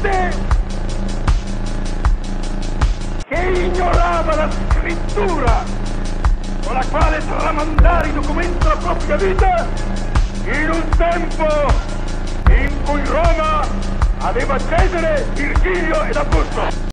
gente che ignorava la scrittura con la quale tramandare i documenti della propria vita in un tempo in cui Roma aveva Cesare, Virgilio ed Augusto.